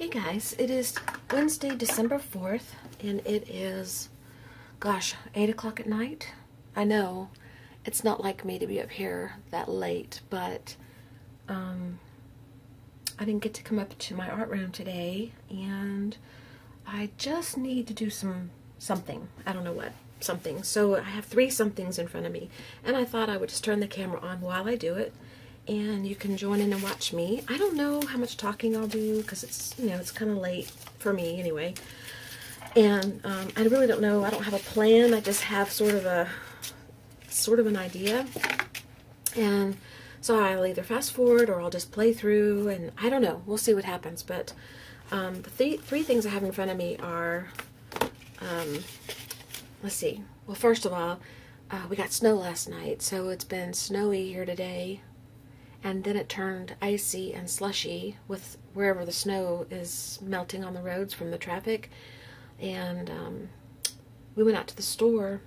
Hey guys, it is Wednesday, December 4th, and it is, gosh, 8 o'clock at night? I know, it's not like me to be up here that late, but um, I didn't get to come up to my art room today, and I just need to do some something. I don't know what, something. So I have three somethings in front of me, and I thought I would just turn the camera on while I do it and you can join in and watch me. I don't know how much talking I'll do because it's, you know, it's kind of late for me anyway. And um, I really don't know. I don't have a plan. I just have sort of a, sort of an idea. And so I'll either fast forward or I'll just play through and I don't know. We'll see what happens. But um, the th three things I have in front of me are, um, let's see. Well, first of all, uh, we got snow last night, so it's been snowy here today and then it turned icy and slushy with wherever the snow is melting on the roads from the traffic. And um, we went out to the store,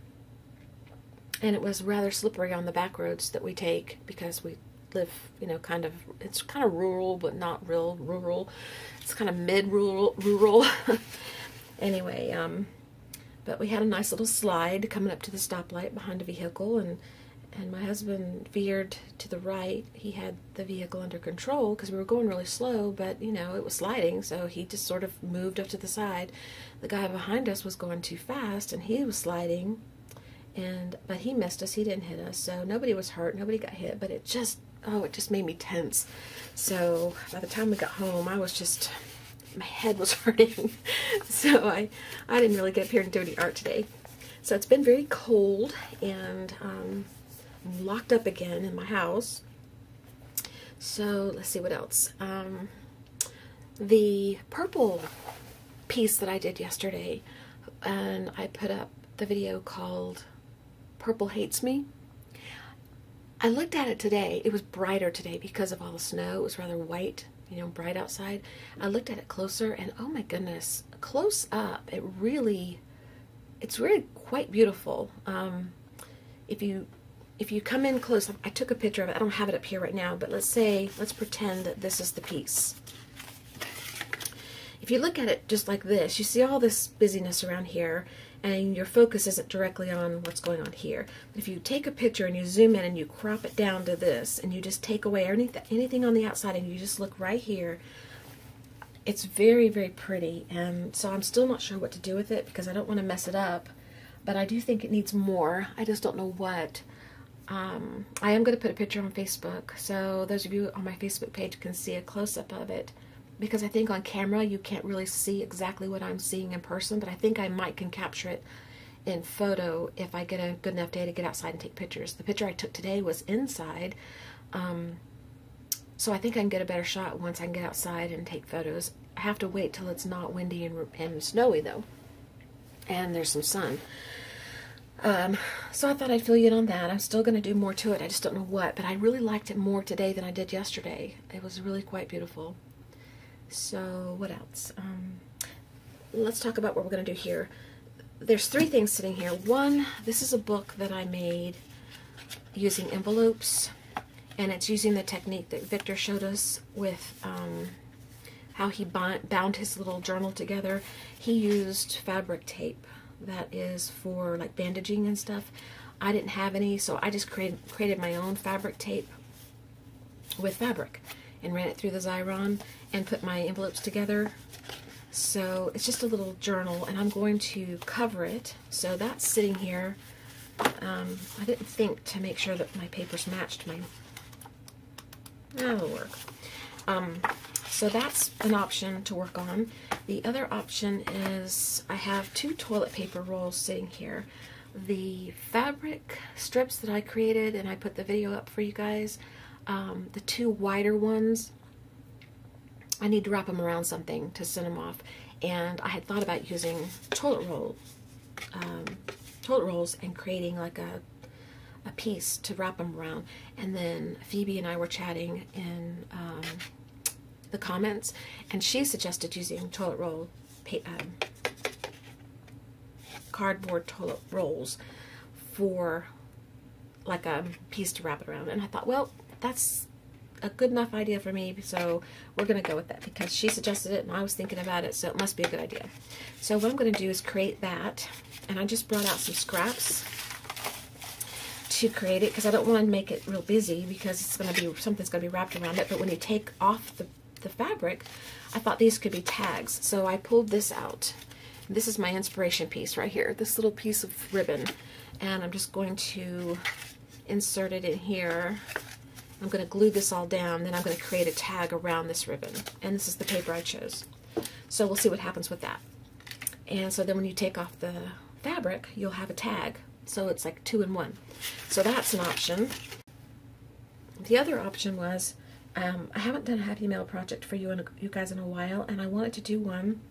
and it was rather slippery on the back roads that we take because we live, you know, kind of, it's kind of rural, but not real rural. It's kind of mid-rural, rural. anyway, um, but we had a nice little slide coming up to the stoplight behind a vehicle, and and my husband veered to the right. He had the vehicle under control because we were going really slow, but you know, it was sliding, so he just sort of moved up to the side. The guy behind us was going too fast and he was sliding. And but he missed us. He didn't hit us. So nobody was hurt. Nobody got hit, but it just oh, it just made me tense. So by the time we got home, I was just my head was hurting. so I I didn't really get up here and do any art today. So it's been very cold and um, locked up again in my house. So let's see what else. Um, the purple piece that I did yesterday, and I put up the video called Purple Hates Me. I looked at it today. It was brighter today because of all the snow. It was rather white, you know, bright outside. I looked at it closer and oh my goodness, close up, it really, it's really quite beautiful. Um, if you if you come in close, I took a picture of it. I don't have it up here right now, but let's say, let's pretend that this is the piece. If you look at it just like this, you see all this busyness around here, and your focus isn't directly on what's going on here. But if you take a picture and you zoom in and you crop it down to this, and you just take away anything, anything on the outside, and you just look right here, it's very, very pretty. And so I'm still not sure what to do with it because I don't want to mess it up, but I do think it needs more. I just don't know what. Um, I am going to put a picture on Facebook, so those of you on my Facebook page can see a close-up of it. Because I think on camera you can't really see exactly what I'm seeing in person, but I think I might can capture it in photo if I get a good enough day to get outside and take pictures. The picture I took today was inside, um, so I think I can get a better shot once I can get outside and take photos. I have to wait till it's not windy and, and snowy though, and there's some sun. Um, so I thought I'd fill you in on that. I'm still going to do more to it. I just don't know what, but I really liked it more today than I did yesterday. It was really quite beautiful. So what else? Um, let's talk about what we're going to do here. There's three things sitting here. One, this is a book that I made using envelopes, and it's using the technique that Victor showed us with um, how he bound his little journal together. He used fabric tape that is for like bandaging and stuff. I didn't have any, so I just created, created my own fabric tape with fabric and ran it through the Xyron and put my envelopes together. So it's just a little journal and I'm going to cover it. So that's sitting here. Um, I didn't think to make sure that my papers matched my, that'll work. Um, so that's an option to work on. The other option is I have two toilet paper rolls sitting here. The fabric strips that I created, and I put the video up for you guys, um, the two wider ones, I need to wrap them around something to send them off. And I had thought about using toilet roll, um, toilet rolls and creating like a a piece to wrap them around. And then Phoebe and I were chatting in um, the comments, and she suggested using toilet roll, um, cardboard toilet rolls for like a piece to wrap it around. And I thought, well, that's a good enough idea for me, so we're going to go with that because she suggested it and I was thinking about it, so it must be a good idea. So what I'm going to do is create that, and I just brought out some scraps to create it because I don't want to make it real busy because it's going to be something's going to be wrapped around it. But when you take off the, the fabric, I thought these could be tags. So I pulled this out. This is my inspiration piece right here, this little piece of ribbon. And I'm just going to insert it in here. I'm going to glue this all down, then I'm going to create a tag around this ribbon. And this is the paper I chose. So we'll see what happens with that. And so then when you take off the fabric, you'll have a tag. So it's like two in one. So that's an option. The other option was, um, I haven't done a Happy Mail project for you and you guys in a while, and I wanted to do one.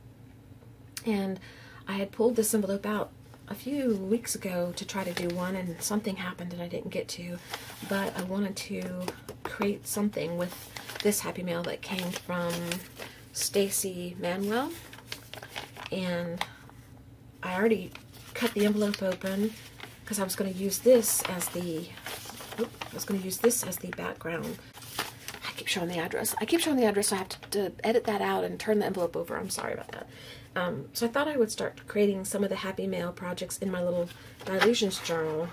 And I had pulled this envelope out a few weeks ago to try to do one, and something happened and I didn't get to. But I wanted to create something with this Happy Mail that came from Stacy Manuel. And I already cut the envelope open because I was going to use this as the I was going to use this as the background. Showing the address. I keep showing the address, so I have to, to edit that out and turn the envelope over. I'm sorry about that. Um, so I thought I would start creating some of the Happy Mail projects in my little Dylusions journal,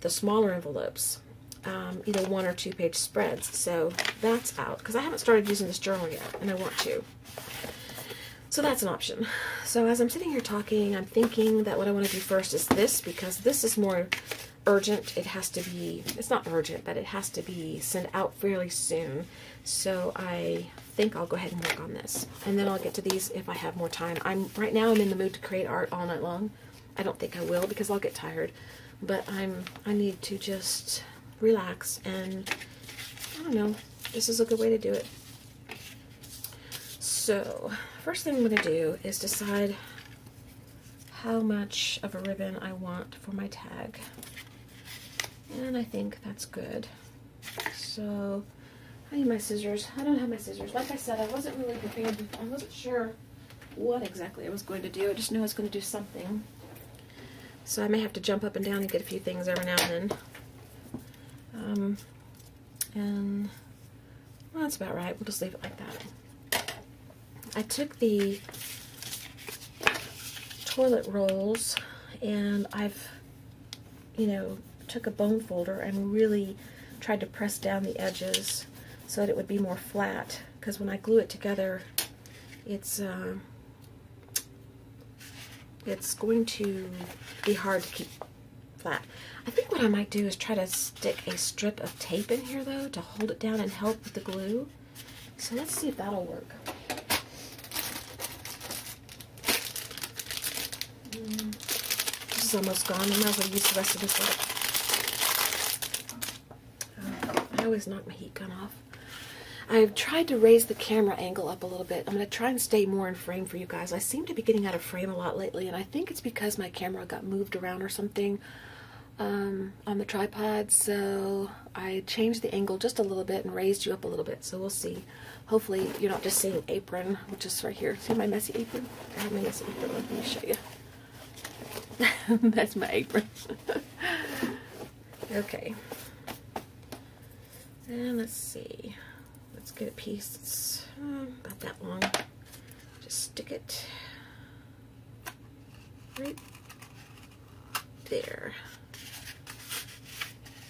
the smaller envelopes, um, either one or two page spreads. So that's out because I haven't started using this journal yet, and I want to. So that's an option. So as I'm sitting here talking, I'm thinking that what I want to do first is this because this is more urgent. It has to be, it's not urgent, but it has to be sent out fairly soon. So I think I'll go ahead and work on this. And then I'll get to these if I have more time. I'm Right now I'm in the mood to create art all night long. I don't think I will because I'll get tired. But I'm, I need to just relax and, I don't know, this is a good way to do it. So, first thing I'm going to do is decide how much of a ribbon I want for my tag. And I think that's good. So, I need my scissors. I don't have my scissors. Like I said, I wasn't really prepared. I wasn't sure what exactly I was going to do. I just knew I was going to do something. So I may have to jump up and down and get a few things every now and then. Um, and well, that's about right. We'll just leave it like that. I took the toilet rolls and I've, you know, took a bone folder and really tried to press down the edges so that it would be more flat because when I glue it together it's uh, it's going to be hard to keep flat. I think what I might do is try to stick a strip of tape in here though to hold it down and help with the glue. So let's see if that'll work. This is almost gone. I might as well use the rest of this. I always knock my heat gun off. I've tried to raise the camera angle up a little bit. I'm going to try and stay more in frame for you guys. I seem to be getting out of frame a lot lately, and I think it's because my camera got moved around or something um, on the tripod. So I changed the angle just a little bit and raised you up a little bit. So we'll see. Hopefully you're not just seeing apron, which is right here. See my messy apron? I have my messy apron. Let me show you. That's my apron. okay. And let's see. Let's get a piece that's uh, about that long. Just stick it right there.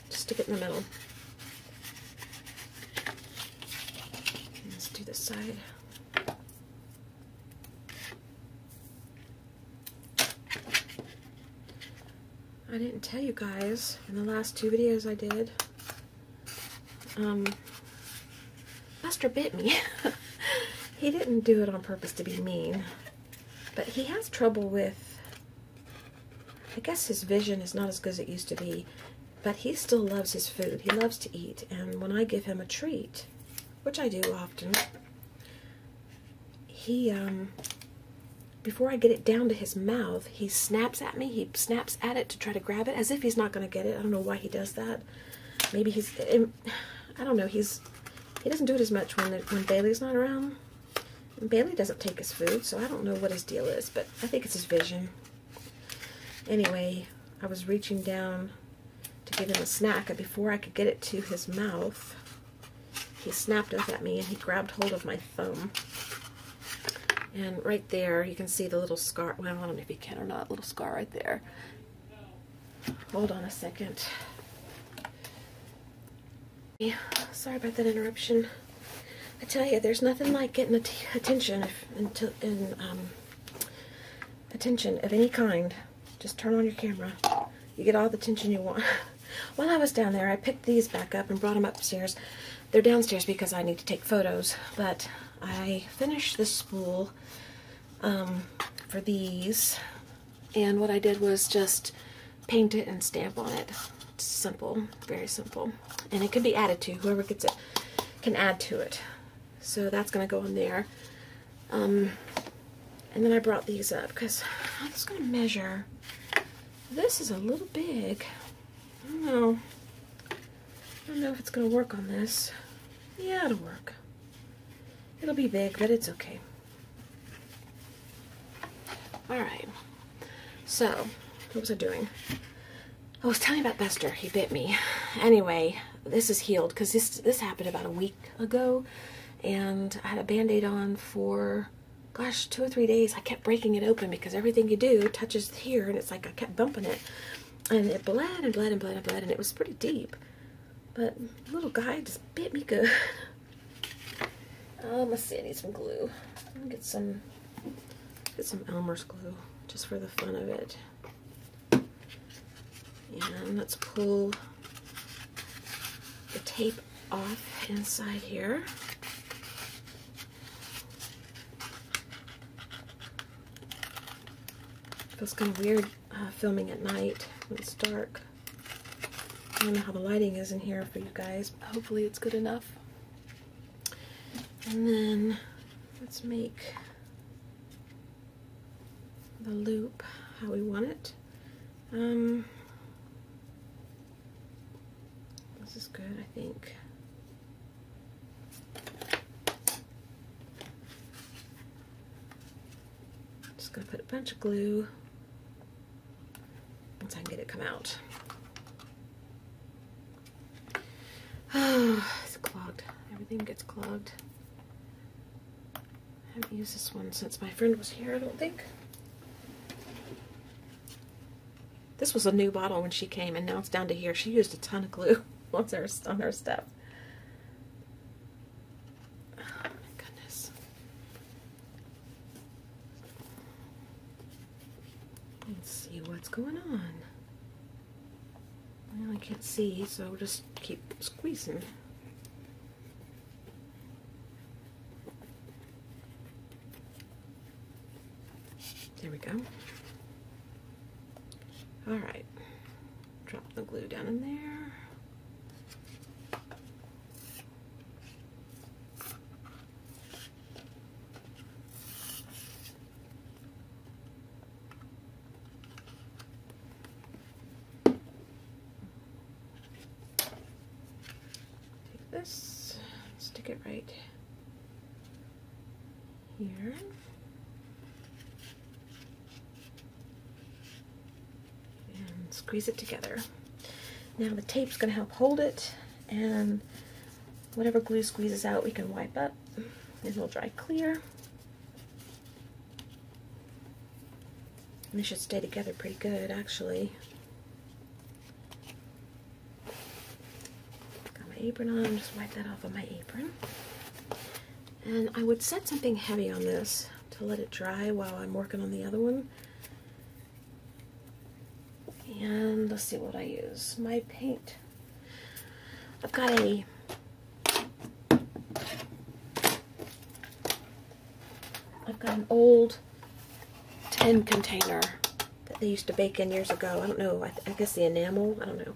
Just stick it in the middle. Let's do this side. I didn't tell you guys in the last two videos I did. Um, Buster bit me. he didn't do it on purpose to be mean, but he has trouble with, I guess his vision is not as good as it used to be, but he still loves his food. He loves to eat, and when I give him a treat, which I do often, he, um, before I get it down to his mouth, he snaps at me. He snaps at it to try to grab it as if he's not going to get it. I don't know why he does that. Maybe he's, I don't know, he's, he doesn't do it as much when, when Bailey's not around. And Bailey doesn't take his food, so I don't know what his deal is, but I think it's his vision. Anyway, I was reaching down to give him a snack, and before I could get it to his mouth, he snapped up at me and he grabbed hold of my thumb. And right there, you can see the little scar. Well, I don't know if you can or not. Little scar right there. Hold on a second. Sorry about that interruption. I tell you, there's nothing like getting attention if, in, in um, attention of any kind. Just turn on your camera. You get all the attention you want. While I was down there, I picked these back up and brought them upstairs. They're downstairs because I need to take photos, but I finished the spool um, for these, and what I did was just paint it and stamp on it. Simple, very simple. And it can be added to, whoever gets it can add to it. So that's going to go in there. Um, and then I brought these up because I was going to measure. This is a little big. I don't know. I don't know if it's going to work on this. Yeah, it'll work. It'll be big, but it's okay. Alright. So, what was I doing? I was telling you about Buster. He bit me. Anyway, this is healed because this this happened about a week ago, and I had a band-aid on for gosh two or three days. I kept breaking it open because everything you do touches here, and it's like I kept bumping it, and it bled and bled and bled and bled, and it was pretty deep. But little guy just bit me good. um, let's see. I need some glue. get some get some Elmer's glue just for the fun of it. And let's pull the tape off inside here. Feels kind of weird uh, filming at night when it's dark. I don't know how the lighting is in here for you guys, hopefully it's good enough. And then let's make the loop how we want it. Um, this is good, I think. Just gonna put a bunch of glue once I can get it come out. Oh, it's clogged. Everything gets clogged. I haven't used this one since my friend was here, I don't think. This was a new bottle when she came, and now it's down to here. She used a ton of glue on her, on her stuff. Oh, my goodness. Let's see what's going on. Well, I can't see, so just keep squeezing. There we go. All right, drop the glue down in there. Take this, stick it right here. Squeeze it together. Now the tape's going to help hold it and whatever glue squeezes out we can wipe up and it'll dry clear. And they should stay together pretty good actually. Got my apron on, just wipe that off of my apron. And I would set something heavy on this to let it dry while I'm working on the other one. And let's see what I use. My paint. I've got a I've got an old tin container that they used to bake in years ago. I don't know. I, I guess the enamel. I don't know.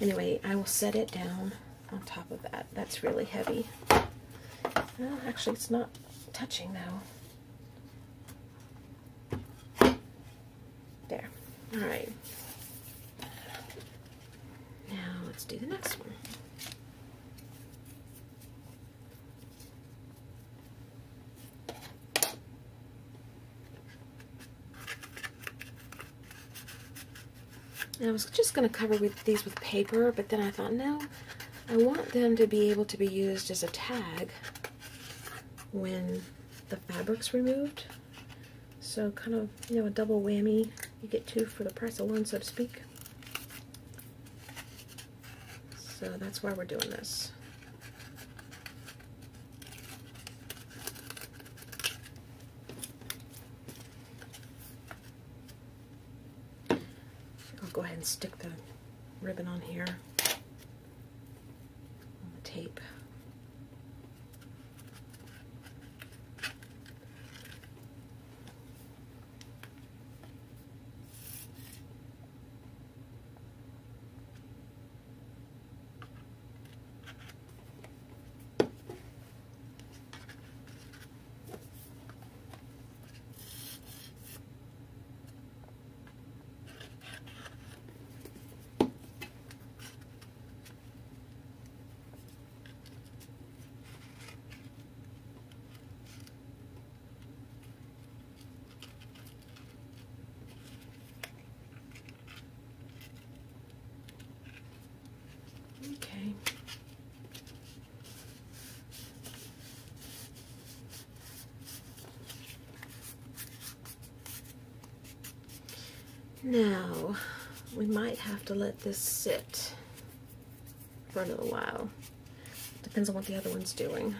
Anyway, I will set it down on top of that. That's really heavy. Well, actually, it's not touching now. There. All right. Let's do the next one. I was just going to cover with these with paper, but then I thought, no, I want them to be able to be used as a tag when the fabric's removed. So kind of, you know, a double whammy. You get two for the price of one, so to speak. So that's why we're doing this. I'll go ahead and stick the ribbon on here on the tape. Okay. Now, we might have to let this sit for a little while. Depends on what the other one's doing.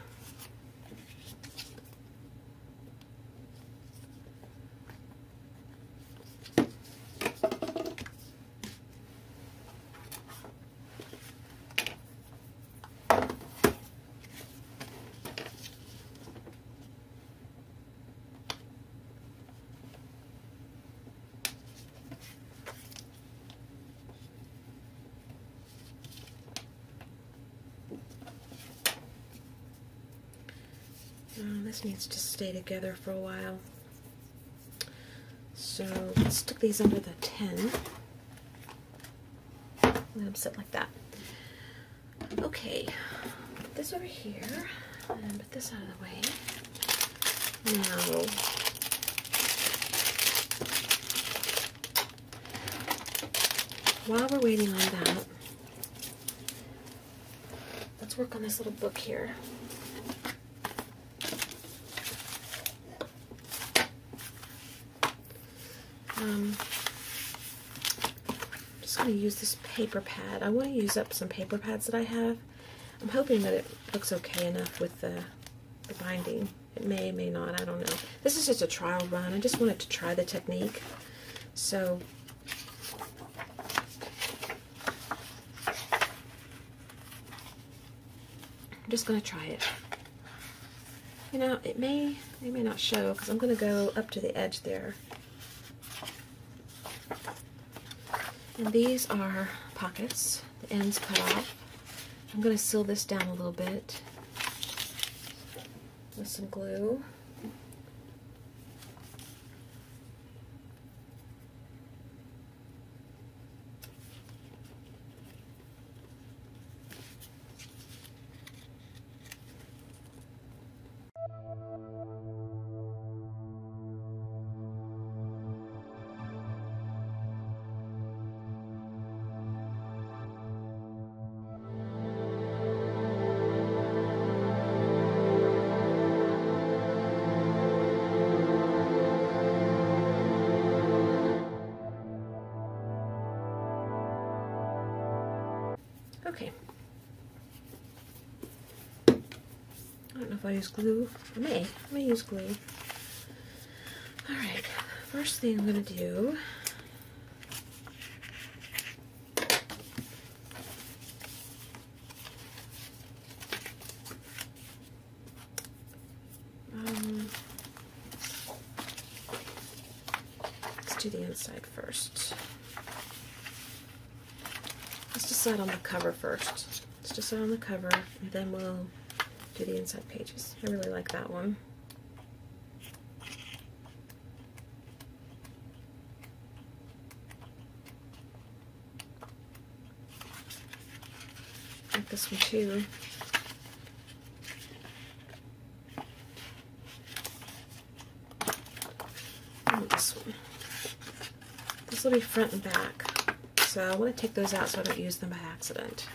This needs to stay together for a while. So let's stick these under the 10. Let them sit like that. Okay, put this over here and put this out of the way. Now, while we're waiting on that, let's work on this little book here. Um, I'm just going to use this paper pad. I want to use up some paper pads that I have. I'm hoping that it looks okay enough with the, the binding. It may, may not, I don't know. This is just a trial run. I just wanted to try the technique. So, I'm just going to try it. You know, it may, it may not show because I'm going to go up to the edge there. And these are pockets, the ends cut off. I'm going to seal this down a little bit with some glue. If I use glue. I may. I may use glue. Alright, first thing I'm going to do um, let's do the inside first. Let's decide on the cover first. Let's decide on the cover, and then we'll do the inside pages. I really like that one. like this one too. This one. This will be front and back. So I want to take those out so I don't use them by accident.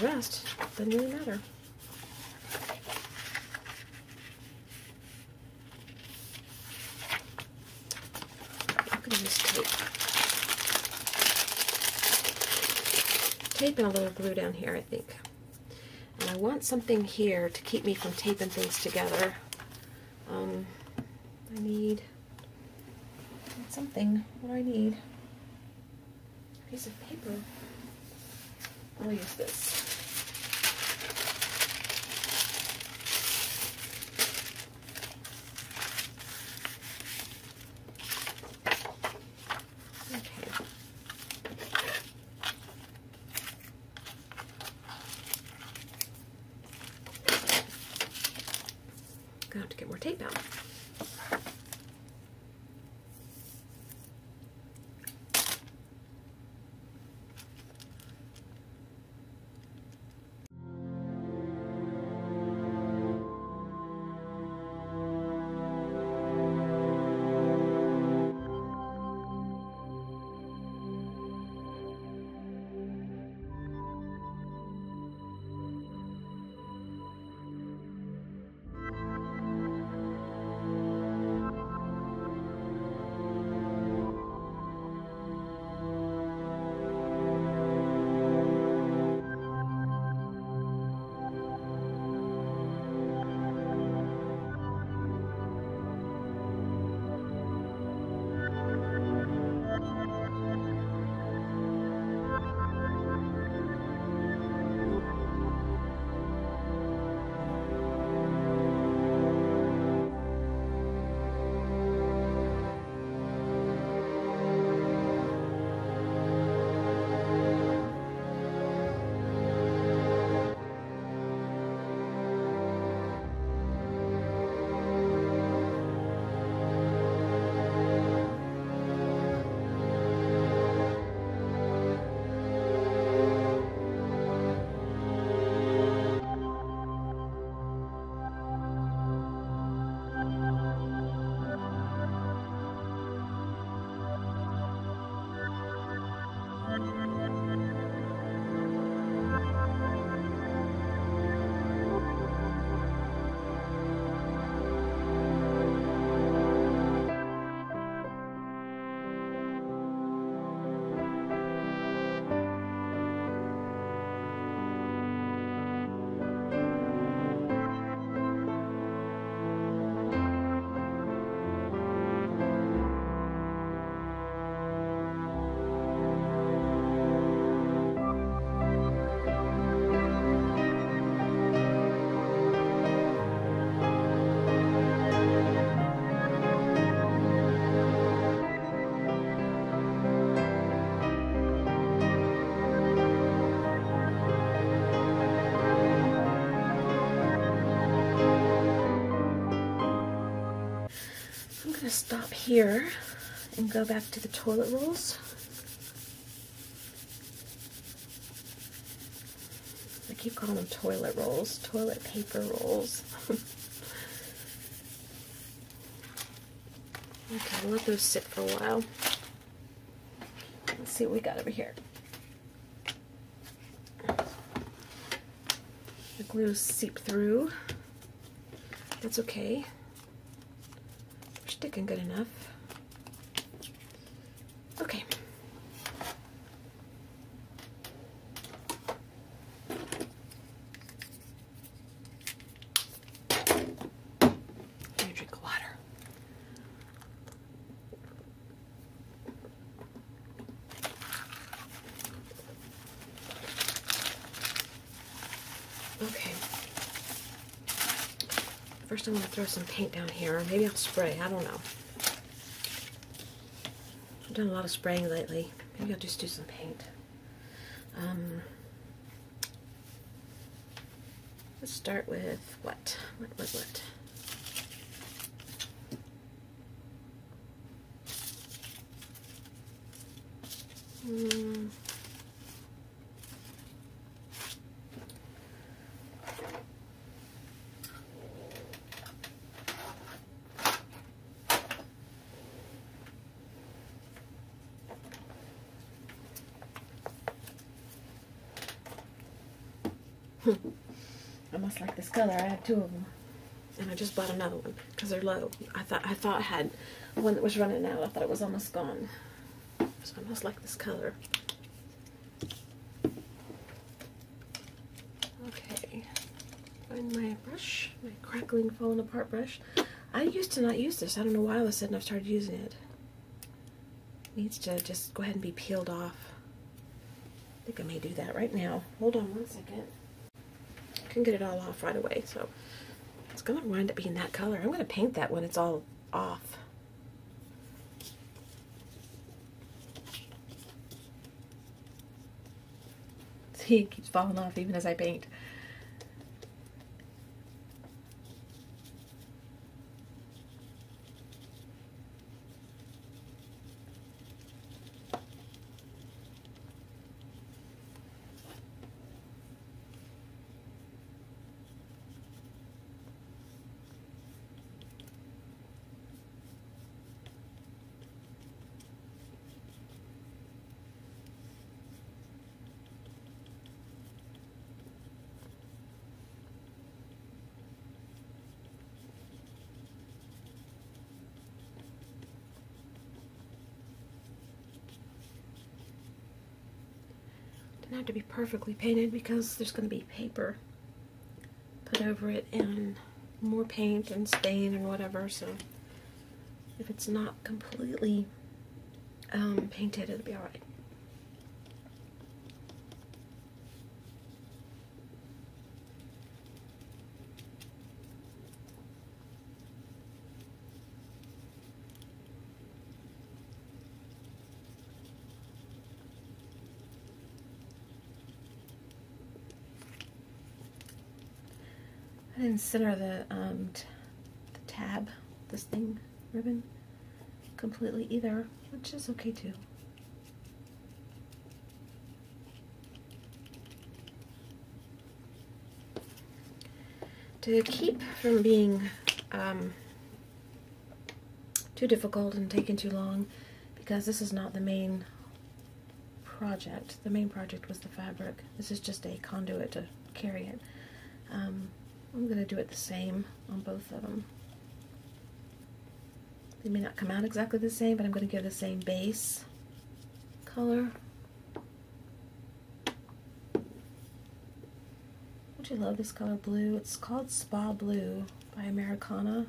The rest doesn't really matter. I'm going to use tape. Tape and a little glue down here, I think. And I want something here to keep me from taping things together. Here and go back to the toilet rolls. I keep calling them toilet rolls, toilet paper rolls. okay, we'll let those sit for a while. Let's see what we got over here. The glue seeped through. That's okay sticking good enough. Okay. drink of water. Okay. First I'm going to throw some paint down here. Maybe I'll spray. I don't know. I've done a lot of spraying lately. Maybe I'll just do some paint. Um, let's start with what? What, what, what? I must like this color. I have two of them, and I just bought another one because they're low. I thought I thought I had one that was running out. I thought it was almost gone, so I must like this color. Okay, find my brush, my crackling, falling apart brush. I used to not use this. I don't know why all of a sudden I've started using it. Needs to just go ahead and be peeled off. I think I may do that right now. Hold on one second. Can get it all off right away, so it's gonna wind up being that color. I'm gonna paint that when it's all off. See, it keeps falling off even as I paint. Doesn't have to be perfectly painted because there's going to be paper put over it and more paint and stain and whatever so if it's not completely um, painted it'll be alright. Center the, um, the tab, this thing, ribbon, completely either, which is okay too. To keep from being um, too difficult and taking too long, because this is not the main project. The main project was the fabric. This is just a conduit to carry it. Um, I'm going to do it the same on both of them. They may not come out exactly the same, but I'm going to give the same base color. Don't you love this color blue? It's called Spa Blue by Americana.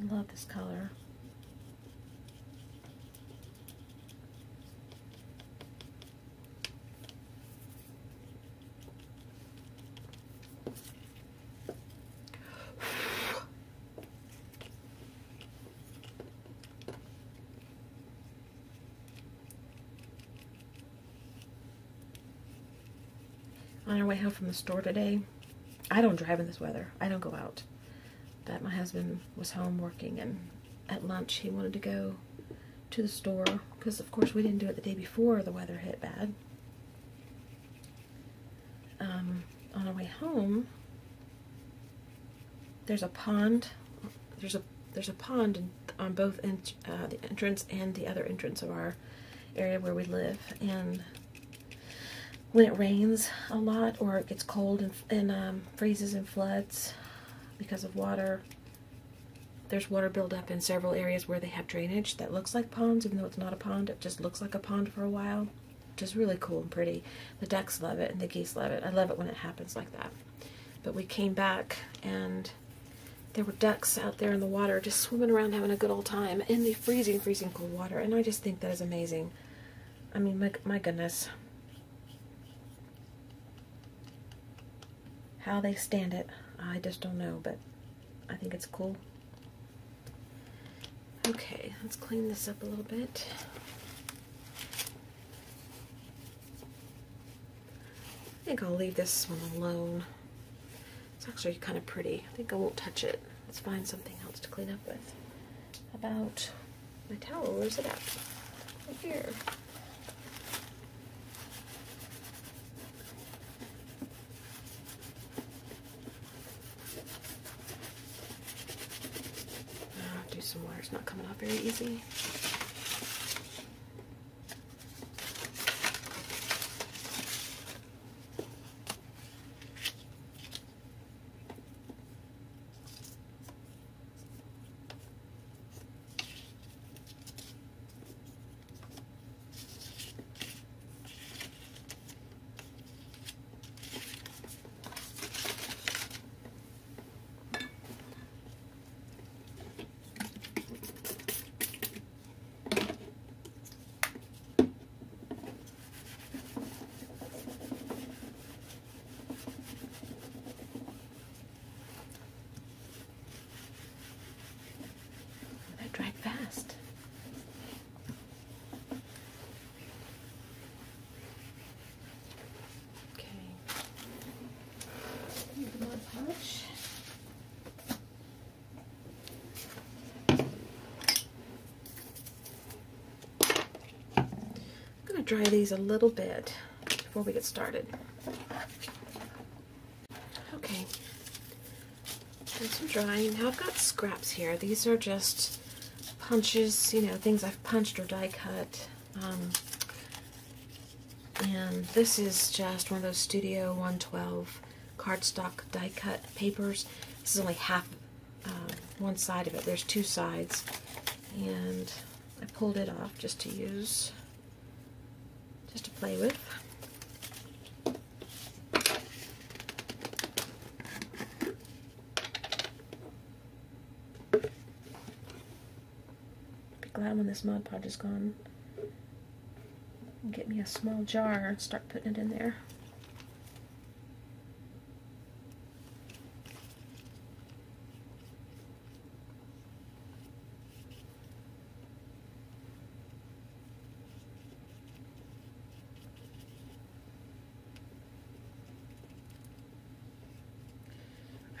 I love this color. On our way home from the store today. I don't drive in this weather. I don't go out. But my husband was home working, and at lunch he wanted to go to the store because, of course, we didn't do it the day before the weather hit bad. Um, on our way home, there's a pond. There's a there's a pond in, on both uh, the entrance and the other entrance of our area where we live, and when it rains a lot or it gets cold and, and um, freezes and floods because of water, there's water buildup in several areas where they have drainage that looks like ponds, even though it's not a pond. It just looks like a pond for a while, which is really cool and pretty. The ducks love it and the geese love it. I love it when it happens like that. But we came back and there were ducks out there in the water just swimming around having a good old time in the freezing, freezing cold water. And I just think that is amazing. I mean, my, my goodness. How they stand it, I just don't know, but I think it's cool. Okay, let's clean this up a little bit. I think I'll leave this one alone. It's actually kind of pretty. I think I won't touch it. Let's find something else to clean up with. About my towel? Where's it at? Right here. some water's not coming off very easy. To dry these a little bit before we get started. Okay, done some drying. Now I've got scraps here. These are just punches, you know, things I've punched or die cut. Um, and this is just one of those Studio 112 cardstock die cut papers. This is only half uh, one side of it. There's two sides. And I pulled it off just to use, just to play with. Be glad when this Mod Podge is gone. Get me a small jar and start putting it in there.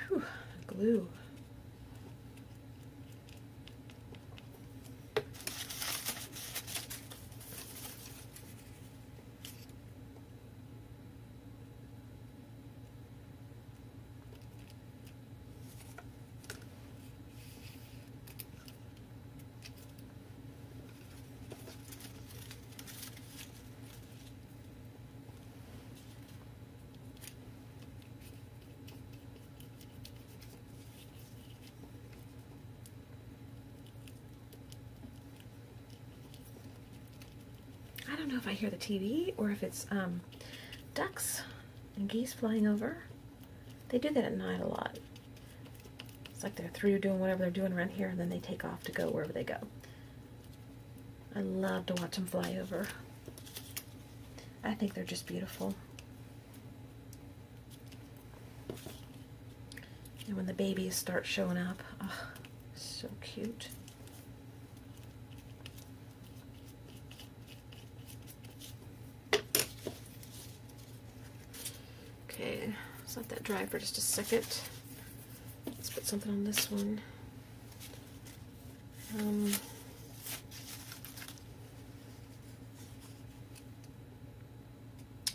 Whew, glue. I don't know if I hear the TV or if it's um, ducks and geese flying over. They do that at night a lot. It's like they're through doing whatever they're doing around here and then they take off to go wherever they go. I love to watch them fly over. I think they're just beautiful. And when the babies start showing up, oh, so cute. Okay, let's let that dry for just a second. Let's put something on this one. Um,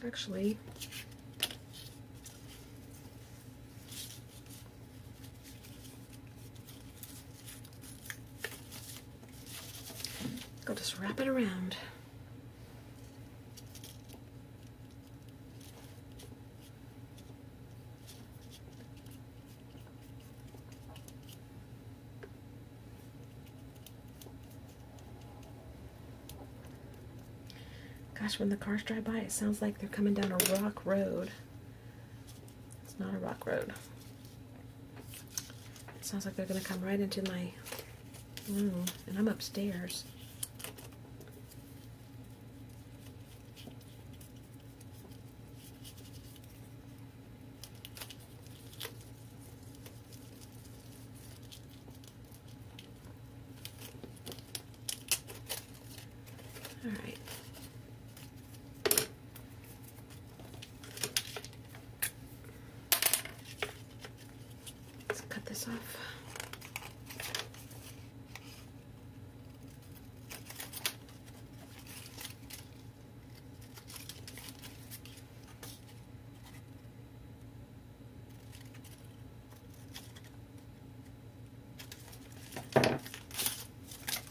actually, I'll just wrap it around. Gosh, when the cars drive by, it sounds like they're coming down a rock road. It's not a rock road. It sounds like they're going to come right into my room, and I'm upstairs. All right. Let's cut this off.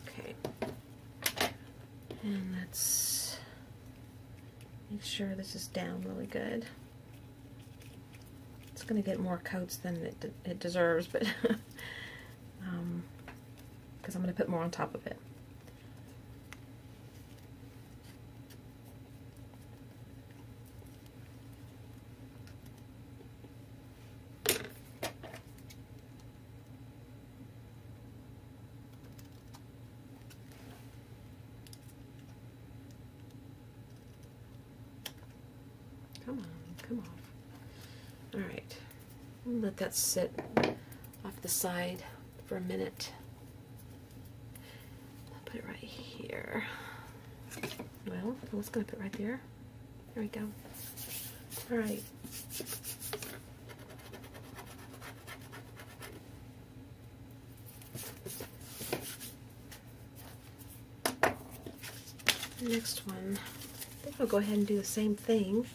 Okay. And let's make sure this is down really good. It's going to get more coats than it, de it deserves, but because um, I'm going to put more on top of it. Come on. All right, let that sit off the side for a minute. I'll put it right here. Well, I was gonna put it right there. There we go. All right. Next one. I think I'll go ahead and do the same thing.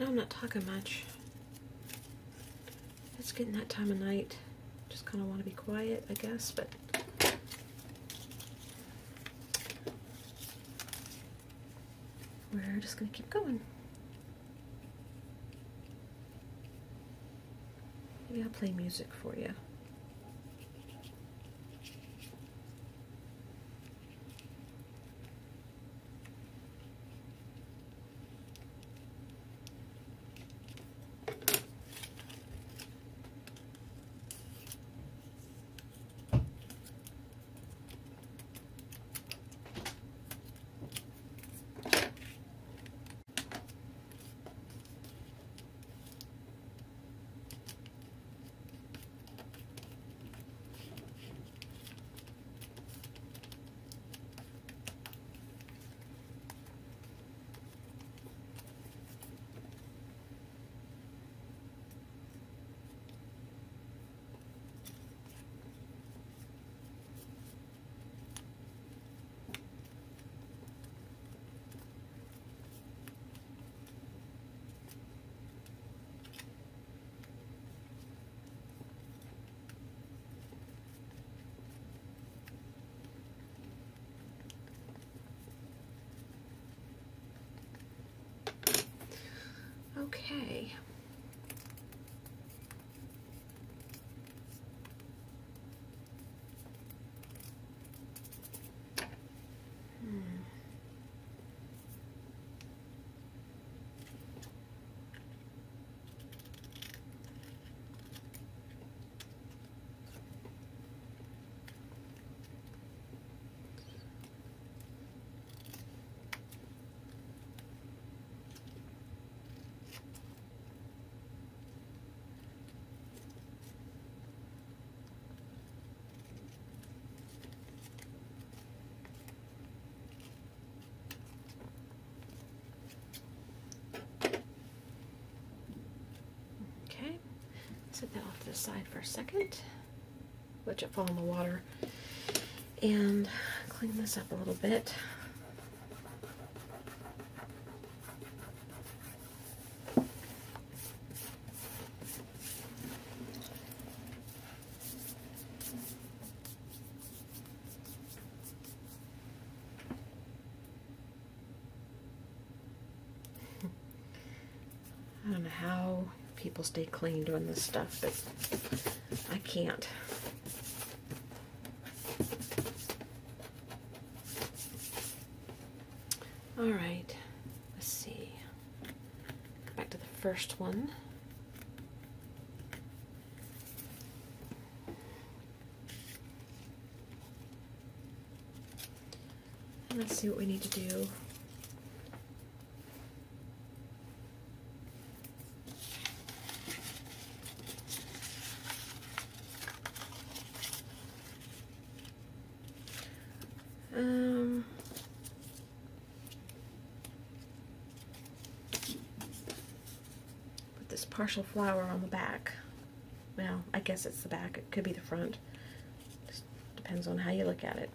Know I'm not talking much. It's getting that time of night. Just kind of want to be quiet, I guess, but we're just going to keep going. Maybe I'll play music for you. Okay. Hmm. Okay, set that off to the side for a second. Let it fall in the water and clean this up a little bit. I don't know how people stay clean doing this stuff, but I can't. All right, let's see. Go back to the first one. And let's see what we need to do. this flower on the back. Well, I guess it's the back. It could be the front. Just depends on how you look at it.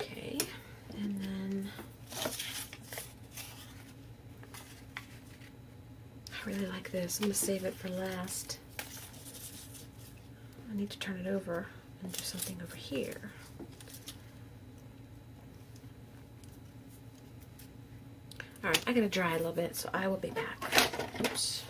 Okay, and then I really like this. I'm going to save it for last. I need to turn it over and do something over here. Alright, I gotta dry a little bit, so I will be back. Oops.